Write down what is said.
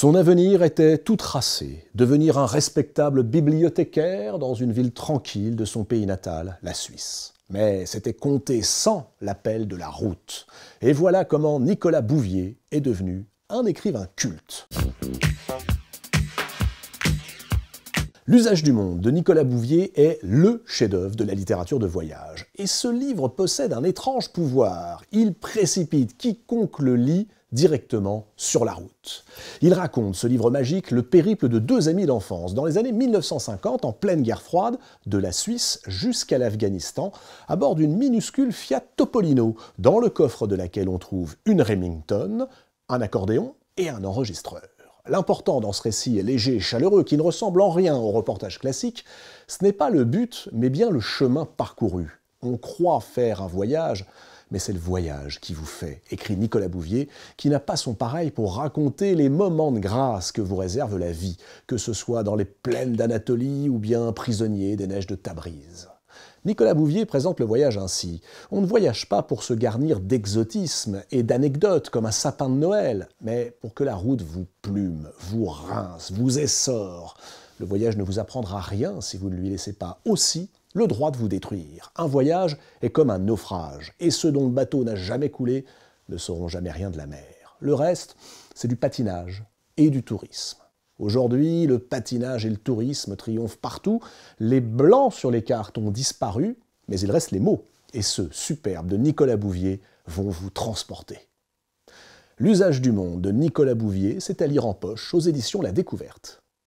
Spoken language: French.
Son avenir était tout tracé, devenir un respectable bibliothécaire dans une ville tranquille de son pays natal, la Suisse. Mais c'était compté sans l'appel de la route. Et voilà comment Nicolas Bouvier est devenu un écrivain culte. L'usage du monde de Nicolas Bouvier est le chef-d'œuvre de la littérature de voyage. Et ce livre possède un étrange pouvoir. Il précipite quiconque le lit directement sur la route. Il raconte, ce livre magique, le périple de deux amis d'enfance dans les années 1950, en pleine guerre froide, de la Suisse jusqu'à l'Afghanistan, à bord d'une minuscule Fiat Topolino, dans le coffre de laquelle on trouve une Remington, un accordéon et un enregistreur. L'important dans ce récit léger et chaleureux, qui ne ressemble en rien au reportage classique, ce n'est pas le but, mais bien le chemin parcouru. On croit faire un voyage, mais c'est le voyage qui vous fait, écrit Nicolas Bouvier, qui n'a pas son pareil pour raconter les moments de grâce que vous réserve la vie, que ce soit dans les plaines d'Anatolie ou bien prisonnier des neiges de Tabriz. Nicolas Bouvier présente le voyage ainsi. On ne voyage pas pour se garnir d'exotisme et d'anecdotes comme un sapin de Noël, mais pour que la route vous plume, vous rince, vous essore. Le voyage ne vous apprendra rien si vous ne lui laissez pas aussi le droit de vous détruire. Un voyage est comme un naufrage, et ceux dont le bateau n'a jamais coulé ne sauront jamais rien de la mer. Le reste, c'est du patinage et du tourisme. Aujourd'hui, le patinage et le tourisme triomphent partout, les blancs sur les cartes ont disparu, mais il reste les mots, et ceux superbes de Nicolas Bouvier vont vous transporter. L'usage du monde de Nicolas Bouvier, c'est à lire en poche aux éditions La Découverte.